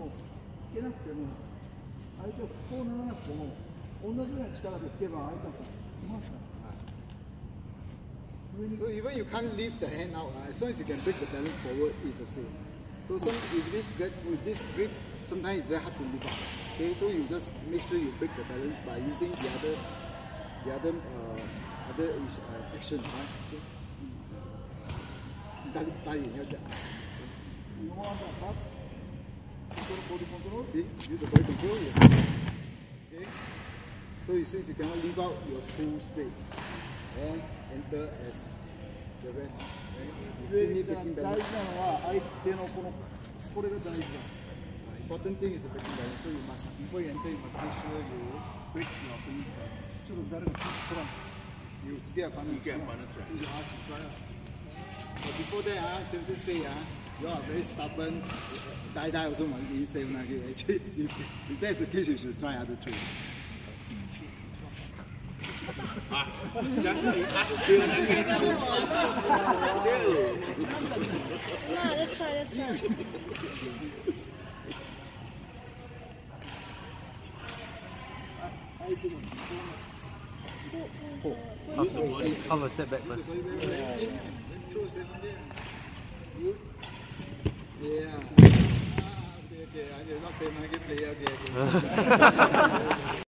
も引けなくても相手をこうならなくても同じぐらいの力で引けば相手は来ますから上に So even you can't lift the hand out, uh, as long as you can break the balance forward, it's the same. So some with this grip, with this grip, sometimes it's very hard to lift up. Okay, so you just make sure you break the balance by using the other, the other, uh, other is, uh, action. Huh? So, 打打赢要这样。 Control body control. See, use the body control. Yeah. Okay. So you since you cannot leave out your full straight, and enter as the rest. Right? 上 You に still 大 need 事 breaking な balance. のは相手のこのこれが大事だ。 Uh, important thing is the breaking balance. So you must before you enter, you must make sure you break your opponent's balance. ちょっと誰か取らん。 You get a partner. You get a Come on. partner try. You ask, you try. ah. But before that, ah, uh, just say ah, you are very stubborn, die die also want to eat same like you. Actually, if, that's the case, you should try other trade. no, let's try, let's try. Half, half a setback first. Yeah. Ah, okay, okay. I did not say my player. Okay, okay.